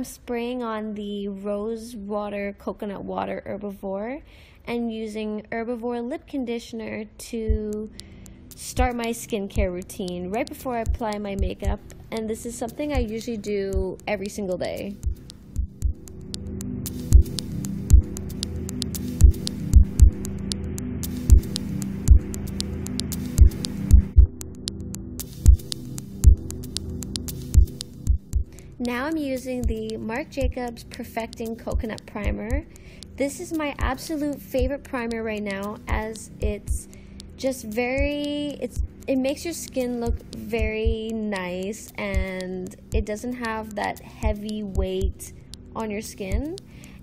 I'm spraying on the Rose Water Coconut Water Herbivore and using Herbivore Lip Conditioner to start my skincare routine right before I apply my makeup. And this is something I usually do every single day. Now I'm using the Marc Jacobs Perfecting Coconut Primer. This is my absolute favorite primer right now as it's just very it's it makes your skin look very nice and it doesn't have that heavy weight on your skin.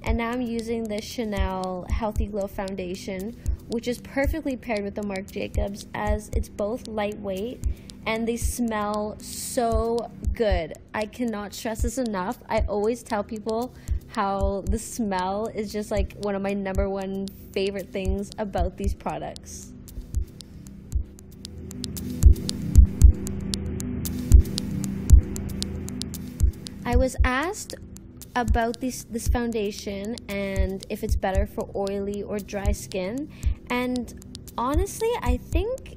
And now I'm using the Chanel Healthy Glow Foundation, which is perfectly paired with the Marc Jacobs as it's both lightweight and they smell so good. I cannot stress this enough. I always tell people how the smell is just like one of my number one favorite things about these products. I was asked about this this foundation and if it's better for oily or dry skin and honestly I think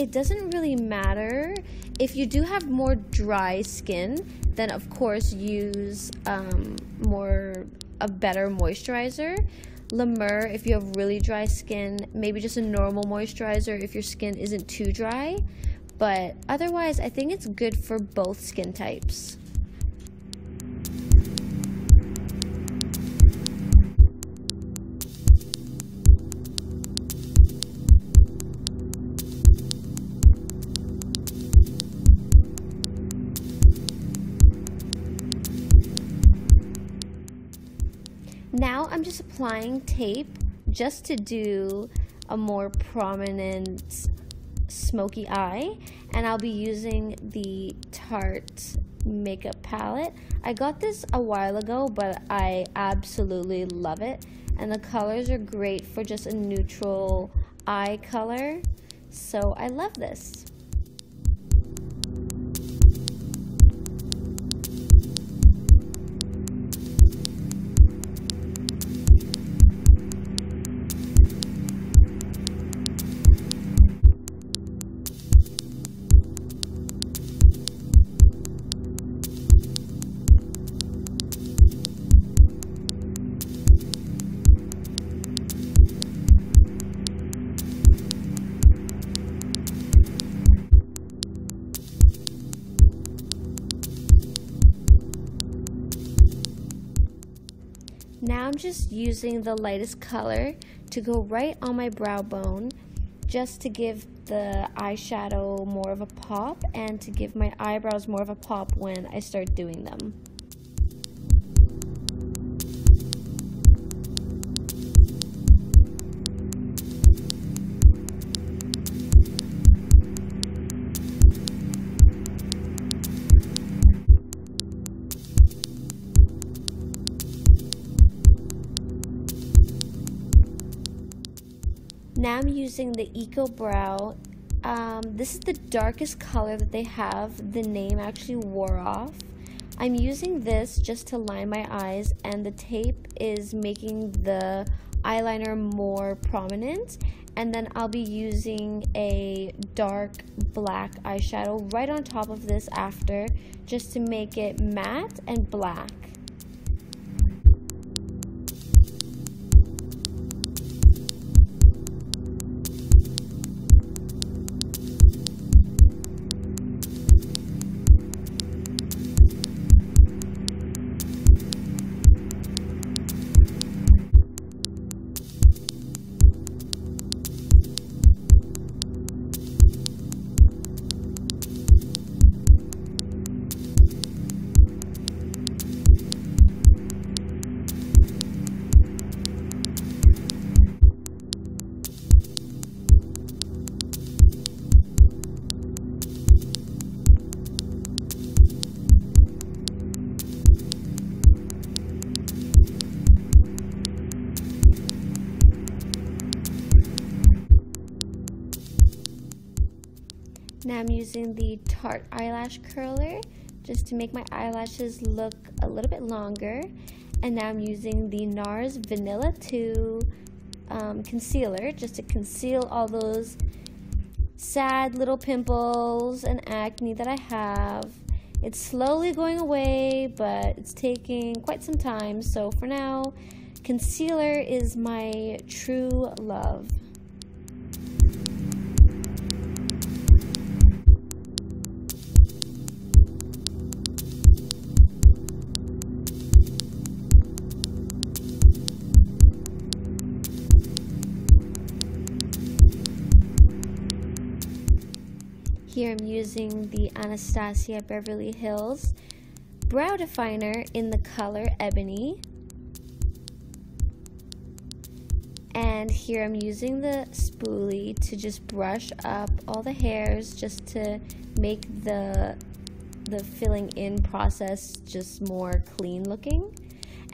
it doesn't really matter. If you do have more dry skin, then of course use um, more a better moisturizer. La Mer, if you have really dry skin, maybe just a normal moisturizer if your skin isn't too dry. But otherwise, I think it's good for both skin types. Now I'm just applying tape just to do a more prominent smoky eye and I'll be using the Tarte makeup palette. I got this a while ago but I absolutely love it and the colors are great for just a neutral eye color so I love this. Just using the lightest color to go right on my brow bone just to give the eyeshadow more of a pop and to give my eyebrows more of a pop when I start doing them. Now I'm using the Eco Brow. Um, this is the darkest color that they have. The name actually wore off. I'm using this just to line my eyes and the tape is making the eyeliner more prominent and then I'll be using a dark black eyeshadow right on top of this after just to make it matte and black. I'm using the Tarte eyelash curler just to make my eyelashes look a little bit longer. And now I'm using the NARS Vanilla 2 um, concealer just to conceal all those sad little pimples and acne that I have. It's slowly going away, but it's taking quite some time. So for now, concealer is my true love. Here I'm using the Anastasia Beverly Hills Brow Definer in the color Ebony. And here I'm using the spoolie to just brush up all the hairs just to make the the filling in process just more clean looking.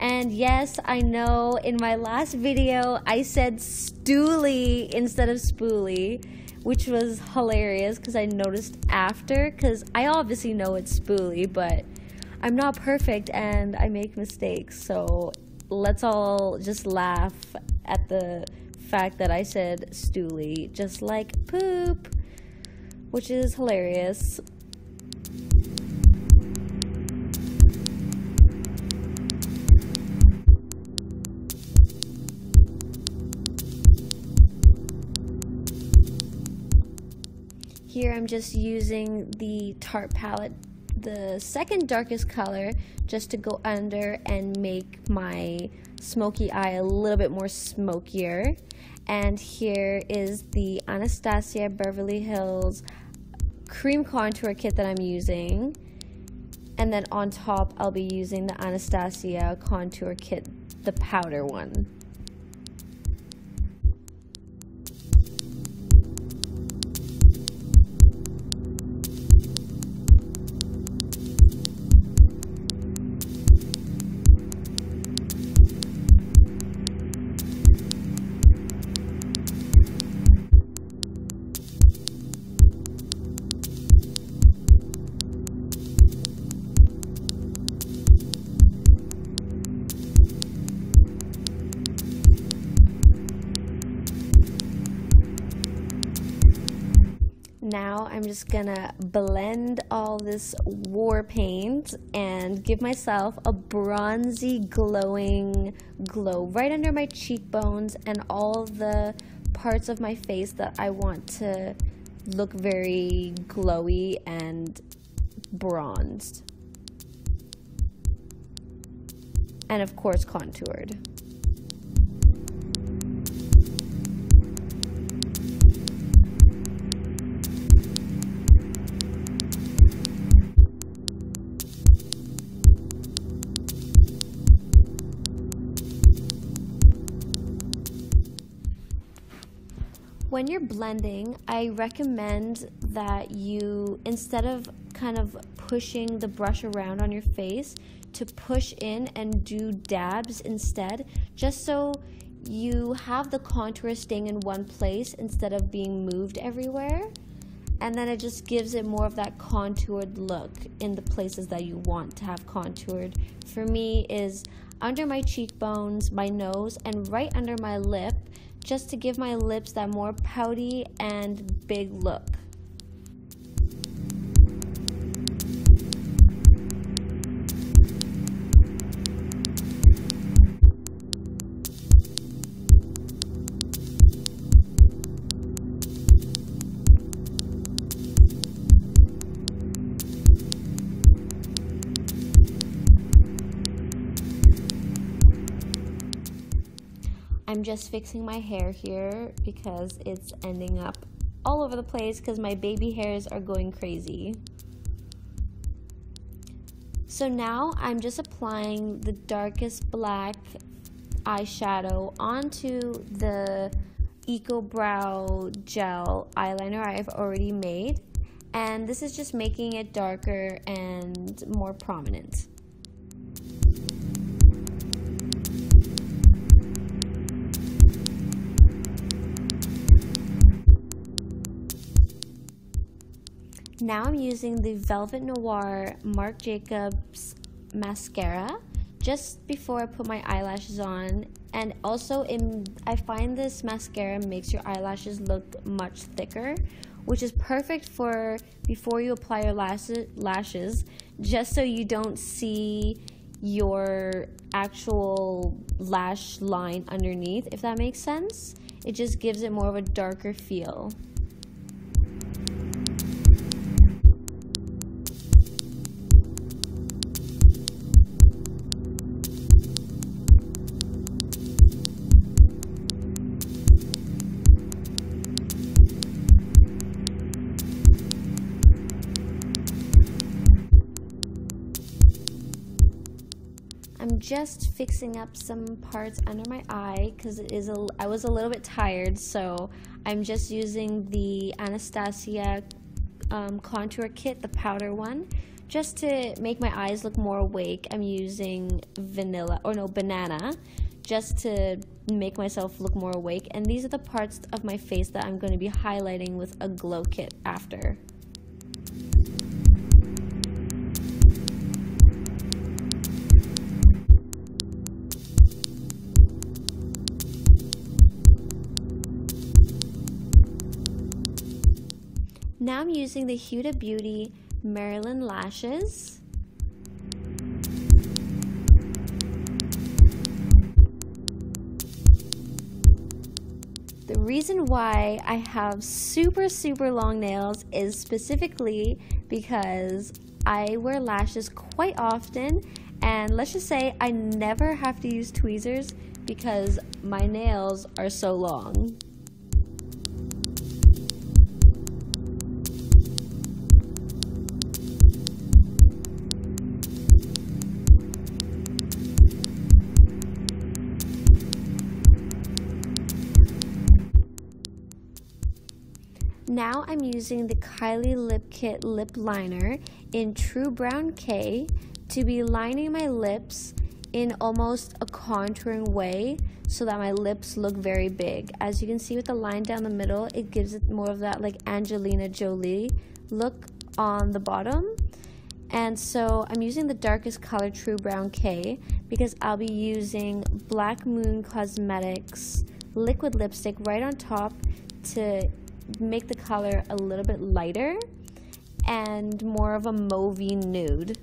And yes, I know in my last video I said stoolie instead of spoolie which was hilarious because I noticed after. Because I obviously know it's spoolie, but I'm not perfect and I make mistakes. So let's all just laugh at the fact that I said stoolie, just like poop, which is hilarious. I'm just using the Tarte palette, the second darkest color, just to go under and make my smoky eye a little bit more smokier. And here is the Anastasia Beverly Hills cream contour kit that I'm using. And then on top, I'll be using the Anastasia contour kit, the powder one. Now I'm just gonna blend all this war paint and give myself a bronzy glowing glow right under my cheekbones and all the parts of my face that I want to look very glowy and bronzed. And of course contoured. When you're blending, I recommend that you, instead of kind of pushing the brush around on your face, to push in and do dabs instead, just so you have the contour staying in one place instead of being moved everywhere. And then it just gives it more of that contoured look in the places that you want to have contoured. For me is under my cheekbones, my nose, and right under my lip just to give my lips that more pouty and big look. I'm just fixing my hair here because it's ending up all over the place because my baby hairs are going crazy. So now I'm just applying the darkest black eyeshadow onto the Eco Brow Gel eyeliner I've already made. And this is just making it darker and more prominent. Now I'm using the Velvet Noir Marc Jacobs mascara just before I put my eyelashes on. And also, it, I find this mascara makes your eyelashes look much thicker, which is perfect for before you apply your lashes just so you don't see your actual lash line underneath, if that makes sense. It just gives it more of a darker feel. Just fixing up some parts under my eye because it is a, I was a little bit tired so I'm just using the Anastasia um, contour kit the powder one just to make my eyes look more awake I'm using vanilla or no banana just to make myself look more awake and these are the parts of my face that I'm going to be highlighting with a glow kit after. Now I'm using the Huda Beauty Marilyn Lashes. The reason why I have super, super long nails is specifically because I wear lashes quite often and let's just say I never have to use tweezers because my nails are so long. Now I'm using the Kylie Lip Kit Lip Liner in True Brown K to be lining my lips in almost a contouring way so that my lips look very big. As you can see with the line down the middle, it gives it more of that like Angelina Jolie look on the bottom. And so I'm using the darkest color True Brown K because I'll be using Black Moon Cosmetics liquid lipstick right on top to make the color a little bit lighter and more of a mauvey nude.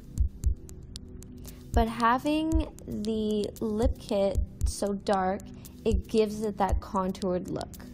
But having the lip kit so dark, it gives it that contoured look.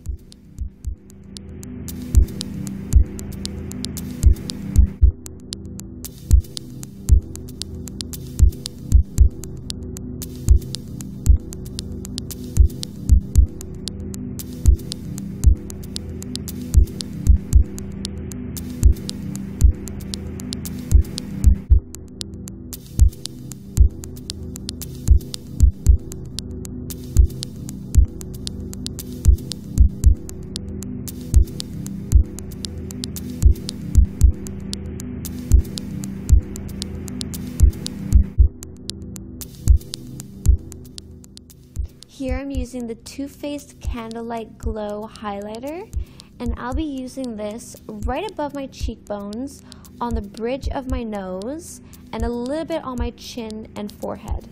Here I'm using the Too Faced Candlelight Glow Highlighter and I'll be using this right above my cheekbones, on the bridge of my nose, and a little bit on my chin and forehead.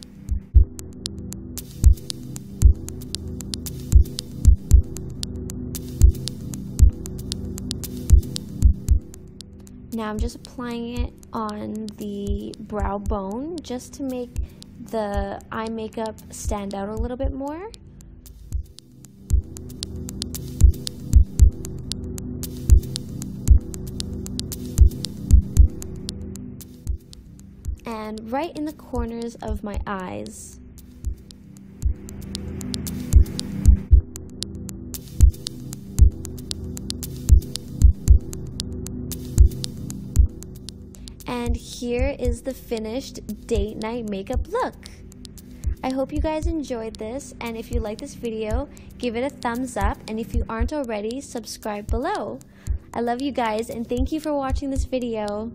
Now I'm just applying it on the brow bone just to make the eye makeup stand out a little bit more. And right in the corners of my eyes. And here is the finished date night makeup look. I hope you guys enjoyed this and if you like this video, give it a thumbs up and if you aren't already, subscribe below. I love you guys and thank you for watching this video.